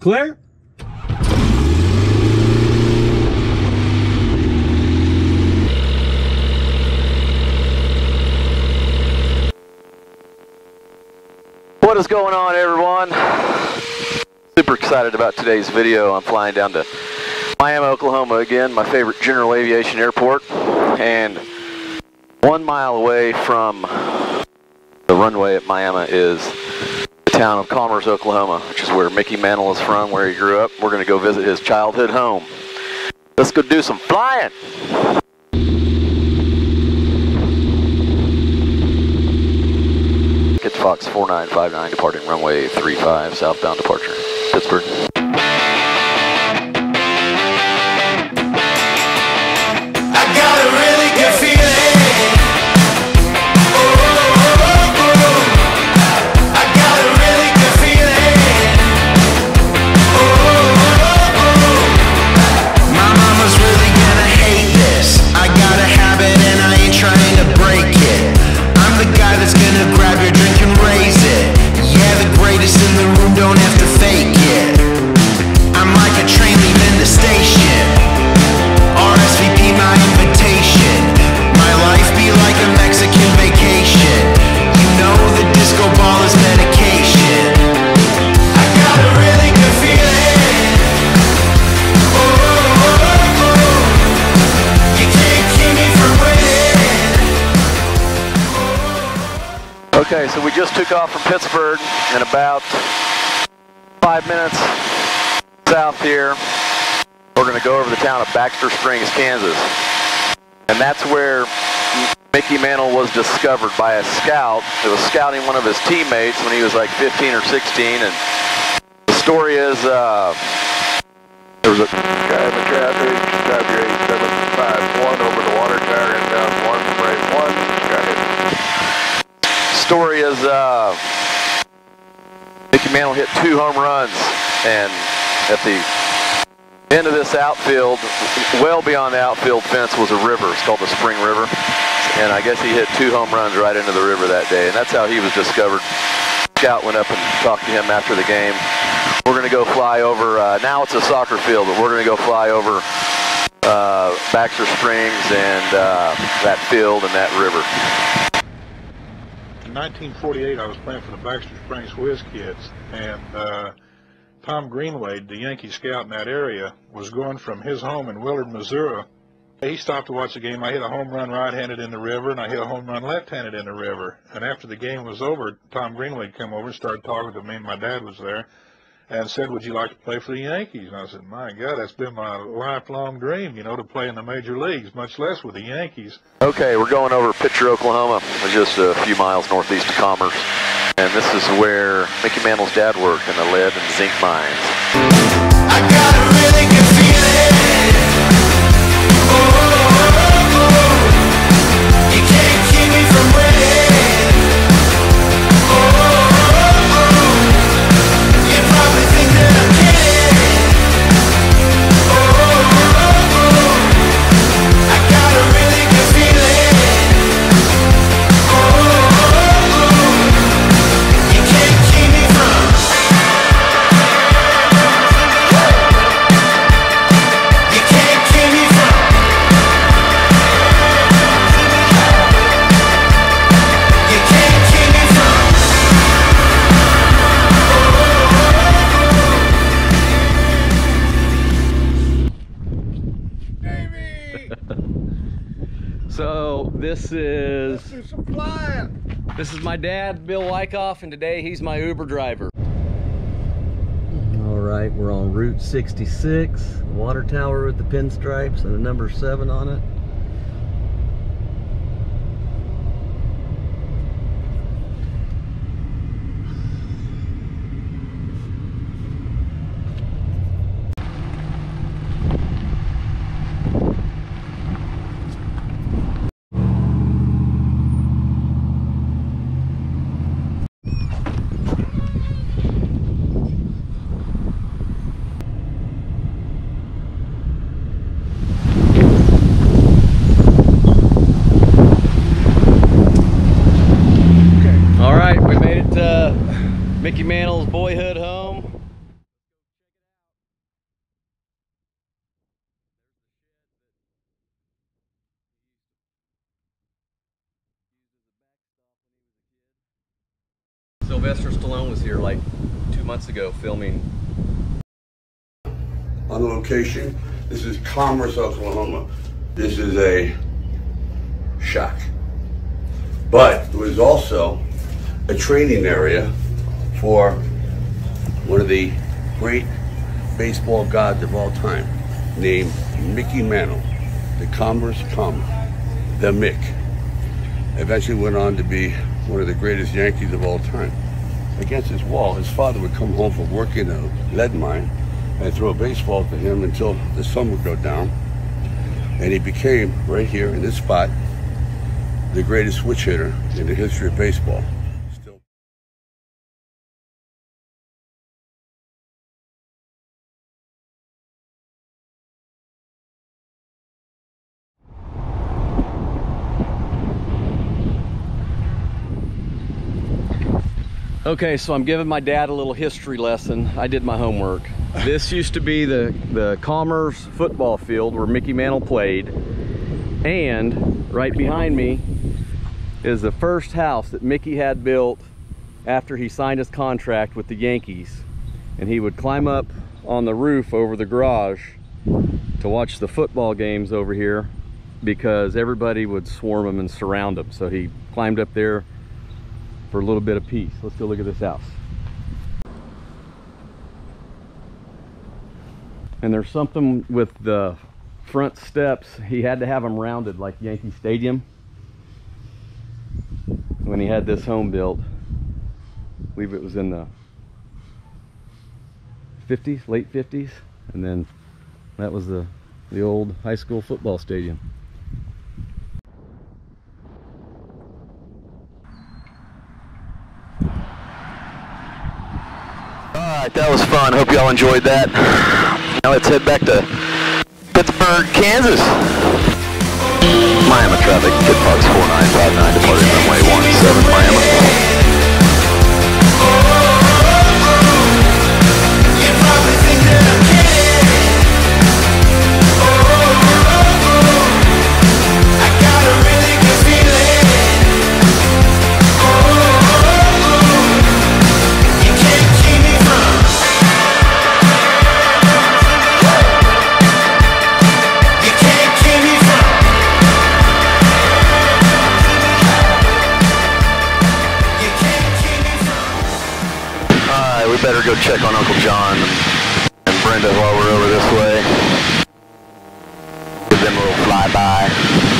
Clear? What is going on everyone? Super excited about today's video. I'm flying down to Miami, Oklahoma again, my favorite general aviation airport. And one mile away from the runway at Miami is town of Commerce, Oklahoma, which is where Mickey Mantle is from, where he grew up. We're going to go visit his childhood home. Let's go do some flying. Kitfox 4959 departing runway 35, southbound departure, Pittsburg. Just took off from Pittsburg and about five minutes south here, we're going to go over the town of Baxter Springs, Kansas. And that's where Mickey Mantle was discovered by a scout who was scouting one of his teammates when he was like 15 or 16. And the story is uh, there was a the traffic, 8751 over the water tower, inbound 1, right 1, got hit story is uh, Mickey Mantle hit two home runs, and at the end of this outfield, well beyond the outfield fence was a river. It's called the Spring River, and I guess he hit two home runs right into the river that day, and that's how he was discovered. Scout went up and talked to him after the game. We're going to go fly over. Uh, now it's a soccer field, but we're going to go fly over uh, Baxter Springs and uh, that field and that river. In 1948, I was playing for the Baxter Springs Whiz Kids, and uh, Tom Greenwade, the Yankee scout in that area, was going from his home in Willard, Missouri. He stopped to watch the game. I hit a home run right-handed in the river, and I hit a home run left-handed in the river. And after the game was over, Tom Greenwade came over and started talking to me, and my dad was there, and said, "Would you like to play for the Yankees?" And I said, "My God, that's been my lifelong dream, you know, to play in the major leagues, much less with the Yankees." Okay, we're going over Picher, Oklahoma, just a few miles northeast of Commerce. And this is where Mickey Mantle's dad worked in the lead and zinc mines. So this is this is my dad, Bill Wyckoff, and today he's my Uber driver. All right, we're on Route 66, water tower with the pinstripes and the number seven on it. Mickey Mantle's boyhood home. Sylvester Stallone was here like two months ago filming. On location, this is Commerce, Oklahoma. This is a shack. But it was also a training area for one of the great baseball gods of all time, named Mickey Mantle, the Commerce Comet, the Mick. Eventually went on to be one of the greatest Yankees of all time. Against his wall, his father would come home from working a lead mine and throw a baseball to him until the sun would go down. And he became, right here in this spot, the greatest switch hitter in the history of baseball. Okay, so I'm giving my dad a little history lesson. I did my homework. This used to be the, the Commerce football field where Mickey Mantle played. And right behind me is the first house that Mickey had built after he signed his contract with the Yankees. And he would climb up on the roof over the garage to watch the football games over here because everybody would swarm him and surround him. So he climbed up there for a little bit of peace. Let's go look at this house. And there's something with the front steps. He had to have them rounded like Yankee Stadium when he had this home built. I believe it was in the 50s, late 50s. And then that was the, the old high school football stadium. All right, that was fun. Hope y'all enjoyed that. Now let's head back to Pittsburg, Kansas. Miami traffic, Kitfox 4959, departing runway 17 Miami. Better go check on Uncle John and Brenda while we're over this way. Give them a little flyby.